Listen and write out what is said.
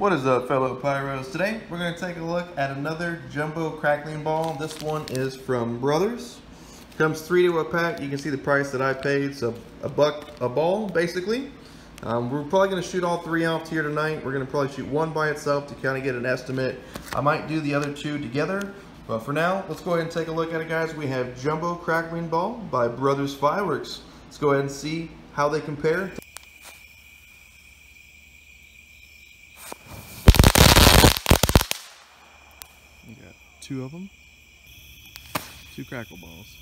What is up fellow pyros? Today we're going to take a look at another jumbo crackling ball. This one is from Brothers. Comes three to a pack. You can see the price that I paid. So a buck a ball basically. Um, we're probably going to shoot all three out here tonight. We're going to probably shoot one by itself to kind of get an estimate. I might do the other two together. But for now, let's go ahead and take a look at it guys. We have Jumbo Crackling Ball by Brothers Fireworks. Let's go ahead and see how they compare Got two of them, two crackle balls.